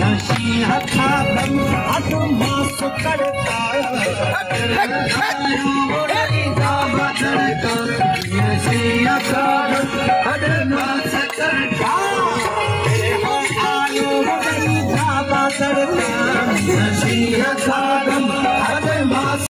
हथा हर मासी हथ मास हरि धाबा सरदा नशिंथ